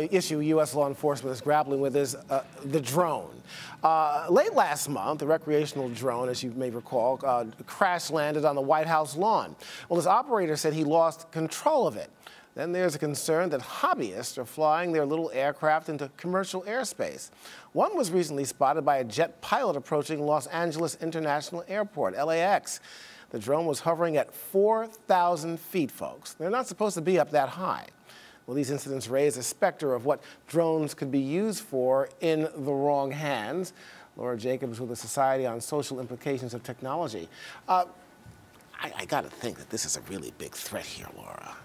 issue U.S. law enforcement is grappling with is uh, the drone. Uh, late last month, a recreational drone, as you may recall, uh, crash landed on the White House lawn. Well, his operator said he lost control of it. Then there's a concern that hobbyists are flying their little aircraft into commercial airspace. One was recently spotted by a jet pilot approaching Los Angeles International Airport, LAX. The drone was hovering at 4,000 feet, folks. They're not supposed to be up that high. Well, these incidents raise a specter of what drones could be used for in the wrong hands. Laura Jacobs with the Society on Social Implications of Technology. Uh, I, I got to think that this is a really big threat here, Laura.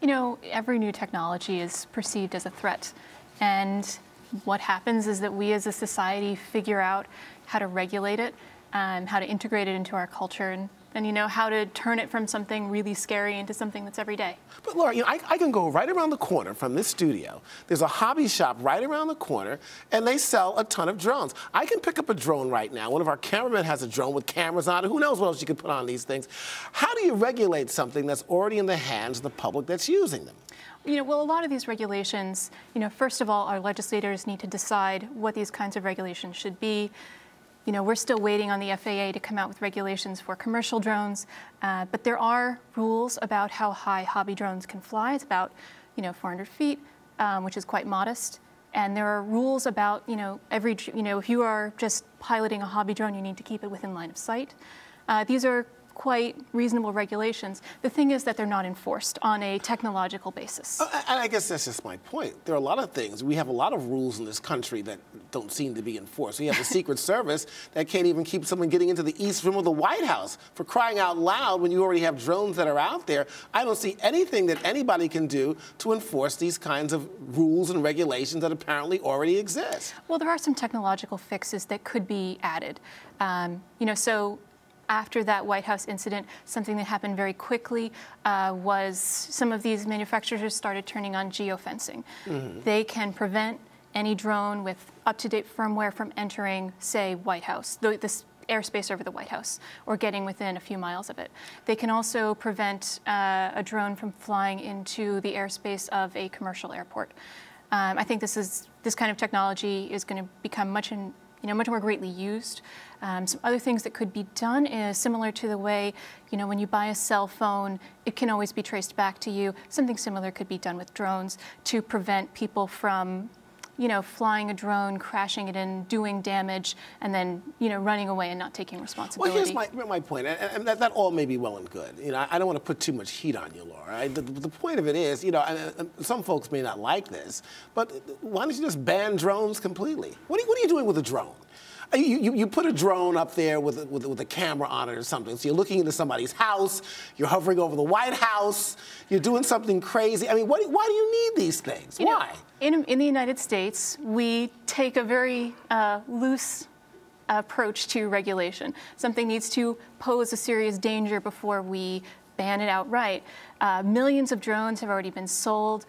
You know, every new technology is perceived as a threat. And what happens is that we as a society figure out how to regulate it, um, how to integrate it into our culture, and and you know how to turn it from something really scary into something that's every day. But Laura, you know, I, I, can go right around the corner from this studio. There's a hobby shop right around the corner, and they sell a ton of drones. I can pick up a drone right now. One of our cameramen has a drone with cameras on it. Who knows what else you could put on these things? How do you regulate something that's already in the hands of the public that's using them? You know, well, a lot of these regulations, you know, first of all, our legislators need to decide what these kinds of regulations should be. You know, we're still waiting on the FAA to come out with regulations for commercial drones, uh, but there are rules about how high hobby drones can fly. It's about, you know, 400 feet, um, which is quite modest. And there are rules about, you know, every, you know, if you are just piloting a hobby drone, you need to keep it within line of sight. Uh, these are quite reasonable regulations. The thing is that they're not enforced on a technological basis. Uh, and I guess that's just my point. There are a lot of things. We have a lot of rules in this country that don't seem to be enforced. We have the Secret Service that can't even keep someone getting into the East Room of the White House for crying out loud when you already have drones that are out there. I don't see anything that anybody can do to enforce these kinds of rules and regulations that apparently already exist. Well, there are some technological fixes that could be added. Um, you know, so after that White House incident, something that happened very quickly uh, was some of these manufacturers started turning on geofencing. Mm-hmm. They can prevent any drone with up-to-date firmware from entering, say, White House, the, this airspace over the White House, or getting within a few miles of it. They can also prevent uh, a drone from flying into the airspace of a commercial airport. Um, I think this is this kind of technology is going to become much in, you know, much more greatly used. Um, some other things that could be done is similar to the way, you know, when you buy a cell phone, it can always be traced back to you. Something similar could be done with drones to prevent people from you know, flying a drone, crashing it in, doing damage, and then, you know, running away and not taking responsibility. Well, here's my, my point, and that, that all may be well and good. You know, I, don't want to put too much heat on you, Laura. I, the, the, point of it is, you know, and, some folks may not like this, but why don't you just ban drones completely? What are, what are you doing with a drone? You, you, you, put a drone up there with a, with, with, a camera on it or something. So you're looking into somebody's house, you're hovering over the White House, you're doing something crazy. I mean, what, why do you need these things? You why? Know, in, in the United States, we take a very uh, loose approach to regulation. Something needs to pose a serious danger before we ban it outright. Uh, millions of drones have already been sold.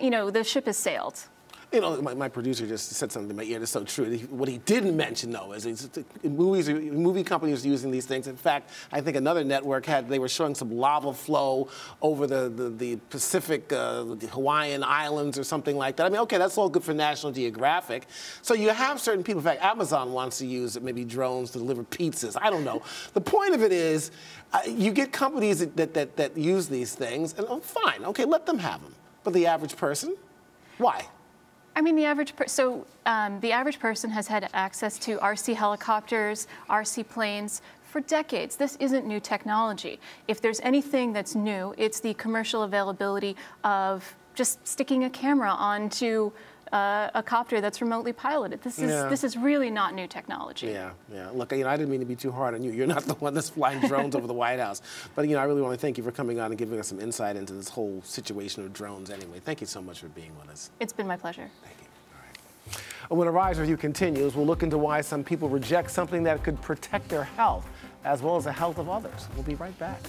You know, the ship has sailed. You know, my, my producer just said something in my ear that's so true. What he didn't mention, though, is movies, movie companies are using these things. In fact, I think another network had, they were showing some lava flow over the, the, the Pacific, uh, the Hawaiian Islands or something like that. I mean, okay, that's all good for National Geographic. So you have certain people, in fact, Amazon wants to use maybe drones to deliver pizzas. I don't know. the point of it is, uh, you get companies that, that, that, that use these things, and oh, fine, okay, let them have them. But the average person, why? I mean, the average so um, the average person has had access to RC helicopters, RC planes for decades. This isn't new technology. If there's anything that's new, it's the commercial availability of just sticking a camera onto uh, a copter that's remotely piloted. This is yeah. this is really not new technology. Yeah, yeah. Look, you know, I didn't mean to be too hard on you. You're not the one that's flying drones over the White House. But you know, I really want to thank you for coming on and giving us some insight into this whole situation of drones. Anyway, thank you so much for being with us. It's been my pleasure. Thank you. All right. When Arise Review continues, we'll look into why some people reject something that could protect their health as well as the health of others. We'll be right back.